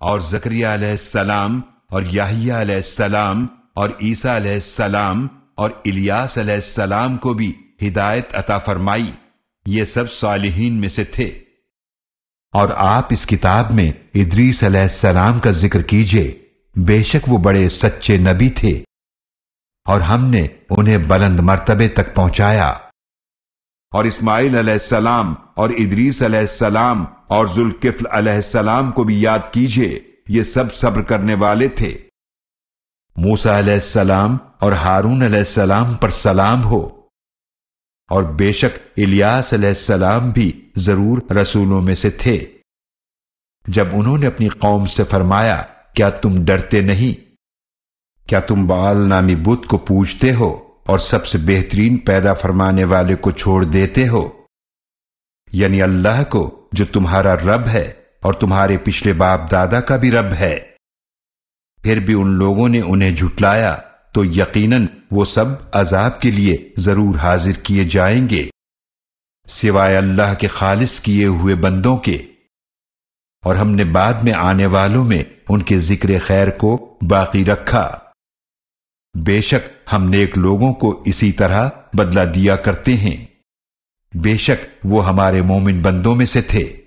और जकरिया सलाम और याहिया सलाम और ईसा सलाम और इलियास सलाम को भी हिदायत अता फरमाई। ये सब सालिहीन में से थे। और आप इस किताब में इदरीस सलाम का ज़िक्र कीजिए। बेशक वो बड़े सच्चे नबी थे। और हमने उन्हें बुलंद मर्तबे तक पहुँचाया। और इस्माइल सलाम और इदरीस सलाम और जुल्किफ्ल सलाम को भी याद कीजिए, ये सब सब्र करने वाले थे। मूसा सलाम और हारून सलाम पर सलाम हो। और बेशक इलियास सलाम भी ज़रूर रसूलों में से थे। जब उन्होंने अपनी कौम से फरमाया, क्या तुम डरते नहीं? क्या तुम बाल नामी बुद्ध को पूछते हो और सबसे बेहतरीन पैदा फरमाने वाले को छोड़ देते हो? यानी अल्लाह को जो तुम्हारा रब है और तुम्हारे पिछले बाप दादा का भी रब है। फिर भी उन लोगों ने उन्हें झुटलाया तो यकीनन वो सब अजाब के लिए ज़रूर हाजिर किए जाएँगे। सिवाय अल्लाह के खालिस किए हुए बंदों के। और हमने बाद में आने वालों में उनके ज़िक्र खैर को बाकी रखा। बेशक हम नेक लोगों को इसी तरह बदला दिया करते हैं। बेशक वो हमारे मोमिन बंदों में से थे।